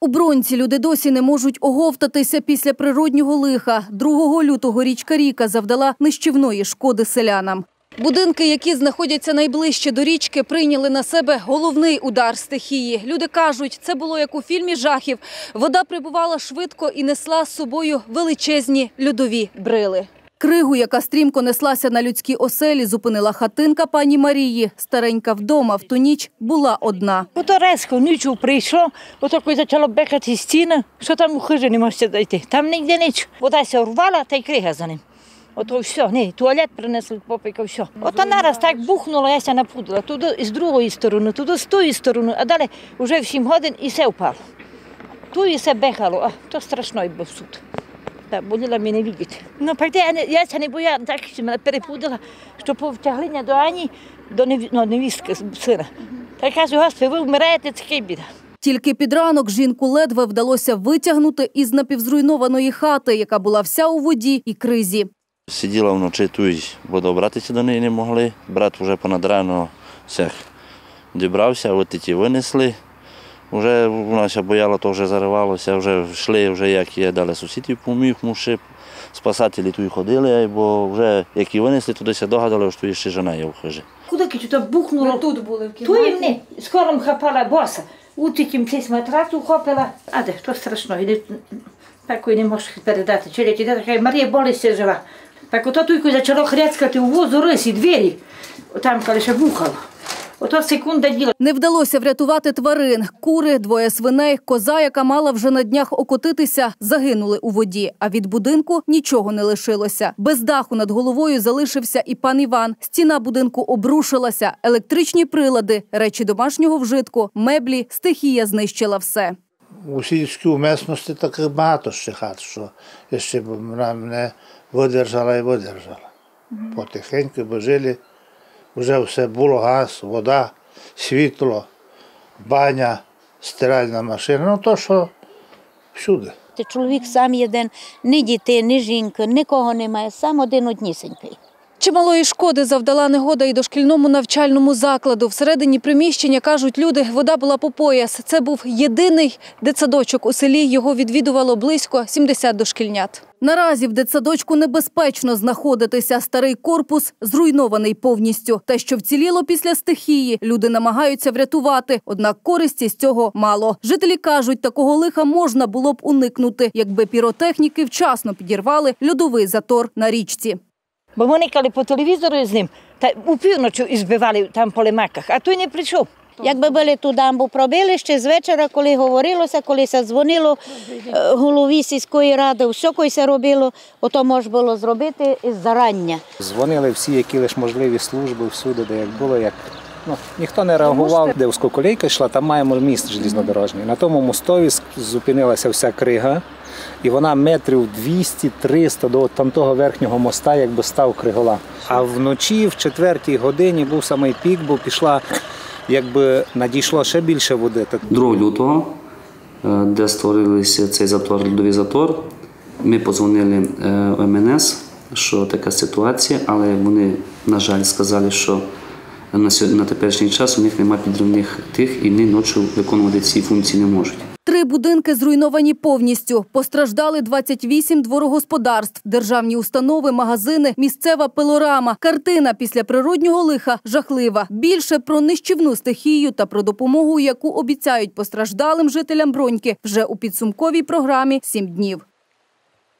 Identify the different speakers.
Speaker 1: У Бронці люди досі не можуть оговтатися після природнього лиха. 2 лютого річка Ріка завдала нищівної шкоди селянам. Будинки, які знаходяться найближче до річки, прийняли на себе головний удар стихії. Люди кажуть, це було як у фільмі жахів. Вода прибувала швидко і несла з собою величезні льодові брили. Кригу, яка стрімко неслася на людські оселі, зупинила хатинка пані Марії. Старенька вдома в ту ніч була одна.
Speaker 2: Ото резко нічого прийшло, ото коли почало бекати стіна, що там у хижі не можете дойти. Там ніде ніч. Вода ся урвала, та й крига за ним. Ото все, ні, туалет принесли, попика, все. Ото нараз так бухнуло, я ся напудила. Туди з другої сторони, туди з тої сторони, а далі вже в 7 годин і все впало. Ту і все бехало, а то страшний був суд. Так, боліла мене видіти. Ну, так я, не- я ся не бояла, так що мене перепудила, що повтягли до Ані, до неві- ну, невістки сина. Та кажу, Господи, ви вмираєте, це біда.
Speaker 1: Тільки під ранок жінку ледве вдалося витягнути із напівзруйнованої хати, яка була вся у воді і кризі.
Speaker 3: Сиділа вночі тут, бо добратися до неї не могли. Брат вже понад рано всіх дібрався, от ті винесли. Вже вона ся бояла, то вже заривалося, вже йшли, вже як є, дали сусідів поміг, муши. Спасателі тут ходили, бо вже як і винесли, туди ся догадали, що тут ще жена є в хижі.
Speaker 2: Куди то бухнуло?
Speaker 1: тут були в
Speaker 2: Ту і мене, скоро хапала боса. Утікім цей матрас ухопила. А де, то страшно, іди, такої не можеш передати. Чоловік іде, така Марія болиться жива. Так ото тільки почало хряцкати у возу рисі, двері. Там, коли ще бухало. Ото секунда діла.
Speaker 1: Не вдалося врятувати тварин. Кури, двоє свиней, коза, яка мала вже на днях окотитися, загинули у воді. А від будинку нічого не лишилося. Без даху над головою залишився і пан Іван. Стіна будинку обрушилася. Електричні прилади, речі домашнього вжитку, меблі, стихія знищила все.
Speaker 4: У сільській місності таких багато ще хат, що ще б вона мене видержала і видержала. Потихеньку бо жили, вже все було газ, вода, світло, баня, стиральна машина. Ну то, що всюди.
Speaker 5: Чоловік сам єдин, ні дітей, ні жінки, нікого немає, сам один однісенький.
Speaker 1: Чималої шкоди завдала негода і дошкільному навчальному закладу. Всередині приміщення, кажуть люди, вода була по пояс. Це був єдиний дитсадочок у селі. Його відвідувало близько 70 дошкільнят. Наразі в дитсадочку небезпечно знаходитися. Старий корпус зруйнований повністю. Те, що вціліло після стихії, люди намагаються врятувати. Однак користі з цього мало. Жителі кажуть, такого лиха можна було б уникнути, якби піротехніки вчасно підірвали льодовий затор на річці.
Speaker 2: Бо ми никали по телевізору з ним, та у півночі і збивали там по лимаках, а той не прийшов.
Speaker 5: Якби були ту дамбу пробили ще з вечора, коли говорилося, коли се дзвонило е, голові сільської ради, все коли робило, ото можна було зробити із зарання.
Speaker 6: Дзвонили всі, які лише можливі служби всюди, де як було, як ну, ніхто не реагував. Де узкоколейка йшла, там маємо міст желізнодорожній. На тому мостові зупинилася вся крига, і вона метрів 200-300 до там того верхнього моста, якби став кригола. А вночі, в четвертій годині, був самий пік, бо пішла, якби надійшло ще більше води. Так
Speaker 7: 2 лютого, е, де створився цей затор, льодовий затор, ми подзвонили е, МНС, що така ситуація, але вони, на жаль, сказали, що на теперішній час у них немає підривних тих і вони ночі виконувати ці функції не можуть.
Speaker 1: Три будинки зруйновані повністю. Постраждали 28 дворогосподарств, державні установи, магазини, місцева пилорама. Картина після природнього лиха жахлива. Більше про нищівну стихію та про допомогу, яку обіцяють постраждалим жителям Броньки вже у підсумковій програмі «Сім днів.